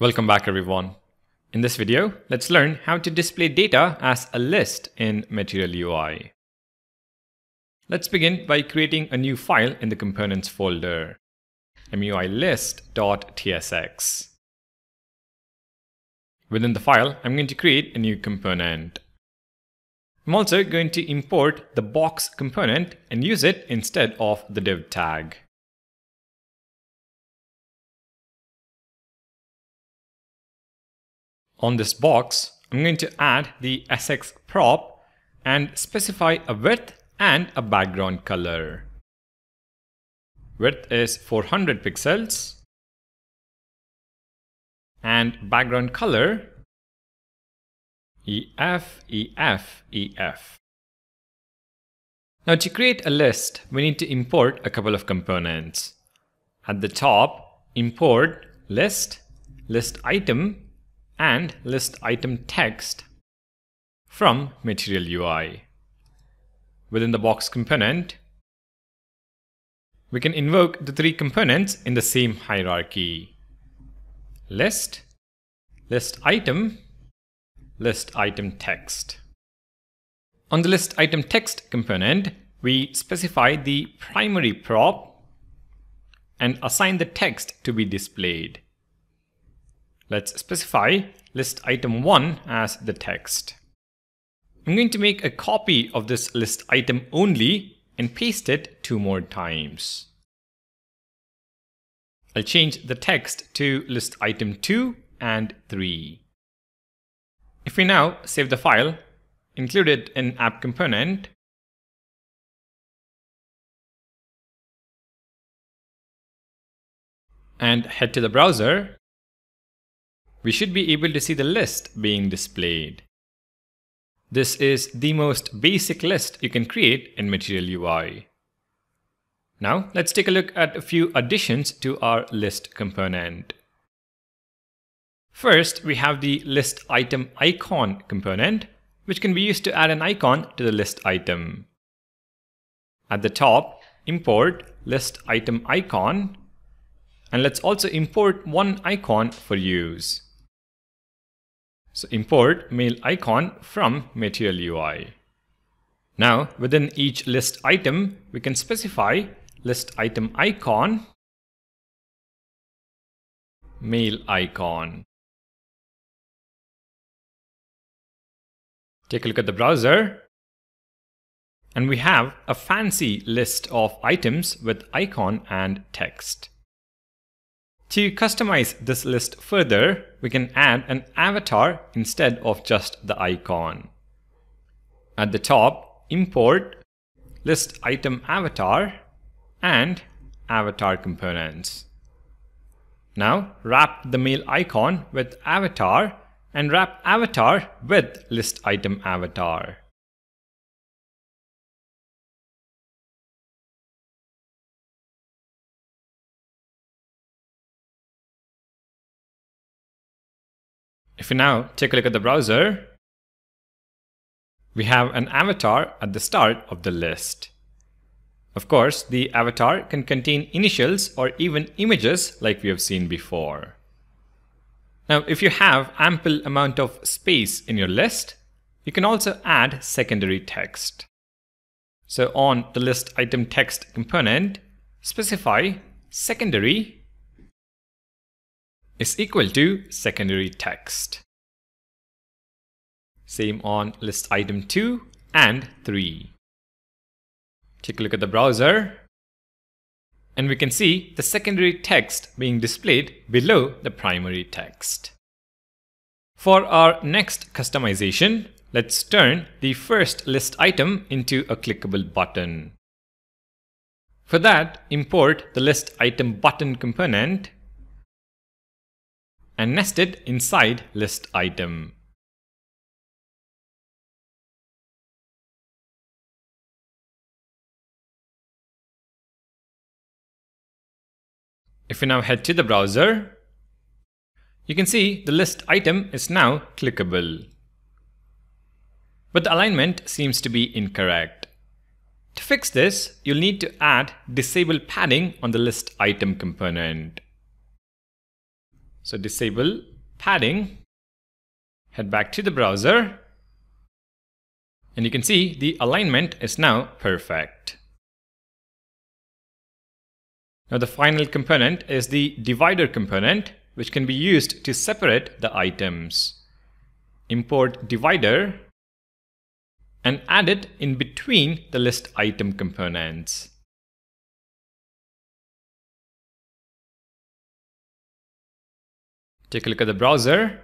Welcome back everyone. In this video, let's learn how to display data as a list in Material UI. Let's begin by creating a new file in the components folder, muilist.tsx. Within the file, I'm going to create a new component. I'm also going to import the box component and use it instead of the div tag. On this box, I'm going to add the SX prop and specify a width and a background color. Width is 400 pixels and background color EF, EF, EF. Now to create a list, we need to import a couple of components. At the top, import list, list item, and list item text from Material UI. Within the box component, we can invoke the three components in the same hierarchy. List, list item, list item text. On the list item text component, we specify the primary prop and assign the text to be displayed. Let's specify list item 1 as the text. I'm going to make a copy of this list item only and paste it two more times. I'll change the text to list item 2 and 3. If we now save the file, include it in app component, and head to the browser, we should be able to see the list being displayed. This is the most basic list you can create in Material UI. Now let's take a look at a few additions to our list component. First, we have the list item icon component, which can be used to add an icon to the list item. At the top, import list item icon, and let's also import one icon for use. So import mail icon from Material UI. Now within each list item, we can specify list item icon, mail icon. Take a look at the browser. And we have a fancy list of items with icon and text. To customize this list further, we can add an avatar instead of just the icon. At the top, import list item avatar and avatar components. Now wrap the mail icon with avatar and wrap avatar with list item avatar. If we now take a look at the browser, we have an avatar at the start of the list. Of course, the avatar can contain initials or even images like we have seen before. Now, if you have ample amount of space in your list, you can also add secondary text. So on the list item text component, specify secondary is equal to secondary text. Same on list item 2 and 3. Take a look at the browser and we can see the secondary text being displayed below the primary text. For our next customization, let's turn the first list item into a clickable button. For that, import the list item button component and nest it inside list item. If we now head to the browser, you can see the list item is now clickable. But the alignment seems to be incorrect. To fix this, you'll need to add disable padding on the list item component. So disable padding, head back to the browser, and you can see the alignment is now perfect. Now the final component is the divider component, which can be used to separate the items. Import divider and add it in between the list item components. Take a look at the browser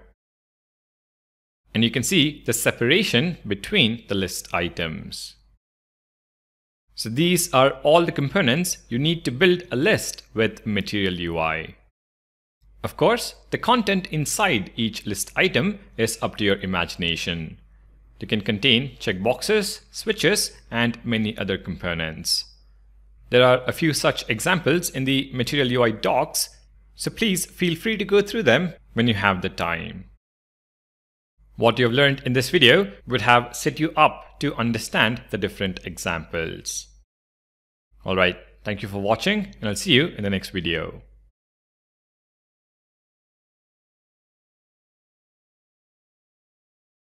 and you can see the separation between the list items. So these are all the components you need to build a list with Material UI. Of course, the content inside each list item is up to your imagination. They can contain checkboxes, switches, and many other components. There are a few such examples in the Material UI docs, so please feel free to go through them when you have the time. What you have learned in this video would have set you up to understand the different examples. Alright, thank you for watching and I'll see you in the next video.